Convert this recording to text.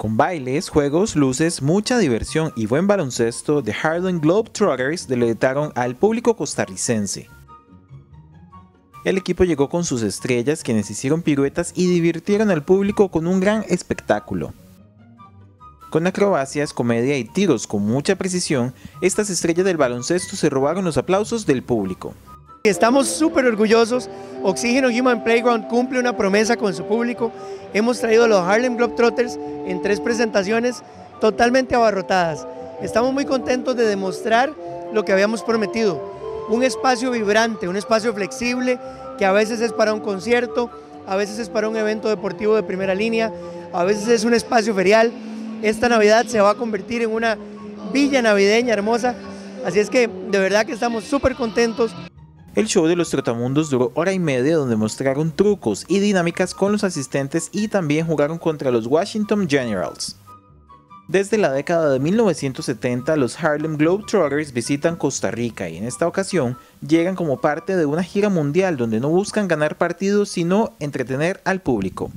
Con bailes, juegos, luces, mucha diversión y buen baloncesto, The Harlem Globetrotters deleitaron al público costarricense. El equipo llegó con sus estrellas quienes hicieron piruetas y divirtieron al público con un gran espectáculo. Con acrobacias, comedia y tiros con mucha precisión, estas estrellas del baloncesto se robaron los aplausos del público. Estamos súper orgullosos. Oxígeno Human Playground cumple una promesa con su público. Hemos traído a los Harlem Globetrotters en tres presentaciones totalmente abarrotadas. Estamos muy contentos de demostrar lo que habíamos prometido. Un espacio vibrante, un espacio flexible que a veces es para un concierto, a veces es para un evento deportivo de primera línea, a veces es un espacio ferial esta Navidad se va a convertir en una villa navideña hermosa. Así es que de verdad que estamos súper contentos. El show de los Trotamundos duró hora y media donde mostraron trucos y dinámicas con los asistentes y también jugaron contra los Washington Generals. Desde la década de 1970 los Harlem Globetrotters visitan Costa Rica y en esta ocasión llegan como parte de una gira mundial donde no buscan ganar partidos sino entretener al público.